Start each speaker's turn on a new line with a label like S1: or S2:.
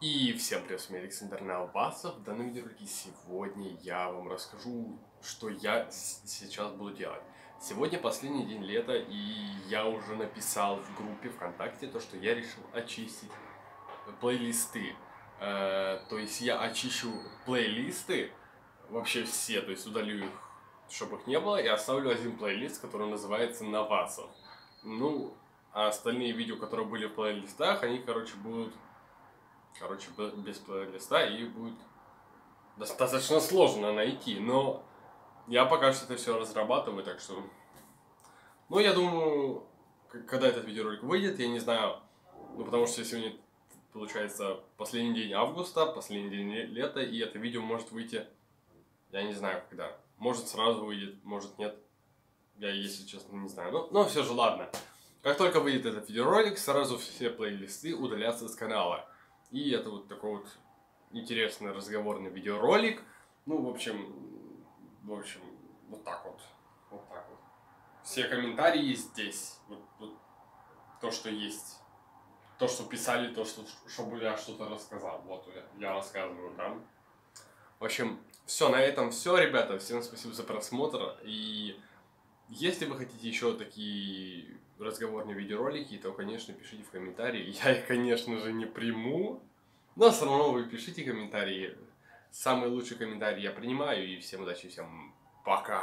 S1: И всем привет, с вами Александр Налбасов. В данном видеоролике сегодня я вам расскажу, что я сейчас буду делать. Сегодня последний день лета, и я уже написал в группе ВКонтакте то, что я решил очистить плейлисты. Э, то есть я очищу плейлисты, вообще все, то есть удалю их, чтобы их не было, и оставлю один плейлист, который называется Навасов. Ну, а остальные видео, которые были в плейлистах, они, короче, будут короче, без плейлиста, и будет достаточно сложно найти, но я пока что это все разрабатываю, так что... Ну, я думаю, когда этот видеоролик выйдет, я не знаю, ну, потому что сегодня, получается, последний день августа, последний день лета, и это видео может выйти, я не знаю, когда. Может, сразу выйдет, может, нет. Я, если честно, не знаю. Ну, но все же, ладно. Как только выйдет этот видеоролик, сразу все плейлисты удалятся с канала. И это вот такой вот интересный разговорный видеоролик. Ну, в общем, в общем, вот так вот. Вот так вот. Все комментарии здесь. Вот, вот то, что есть. То, что писали, то, что, чтобы я что-то рассказал. Вот я, я рассказываю там. В общем, все, на этом все, ребята. Всем спасибо за просмотр. И если вы хотите еще такие разговорные видеоролики, то, конечно, пишите в комментарии. Я их, конечно же, не приму, но все равно вы пишите комментарии. Самые лучшие комментарии я принимаю. И всем удачи, всем пока.